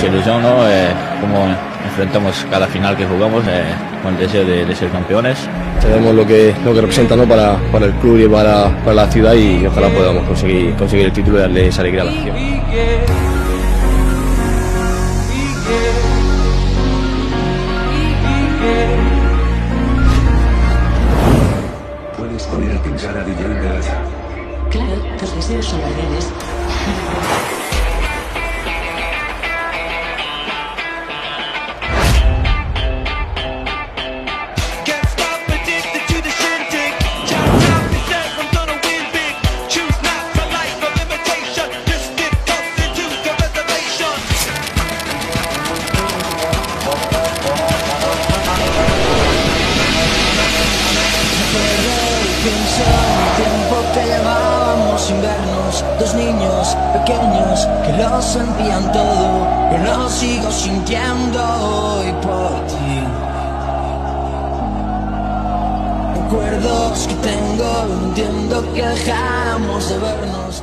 mucha ilusión, ¿no? Eh, como enfrentamos cada final que jugamos eh, con el deseo de, de, ser campeones. Sabemos lo que, lo que representa ¿no? para, para el club y para, para la ciudad y ojalá podamos conseguir, conseguir el título y darle esa alegría a la afición. Puedes poner a pinchar a. Claro, tus deseos son órdenes. Dos niños pequeños que lo sentían todo Yo lo sigo sintiendo hoy por ti. Recuerdos que tengo, entiendo que dejáramos de vernos